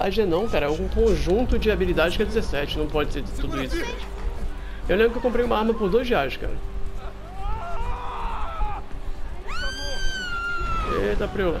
habilidade, né? Não, cara. É um conjunto de habilidades que é 17. Não pode ser tudo isso. Eu lembro que eu comprei uma arma por 2 reais, cara. Eita, preula.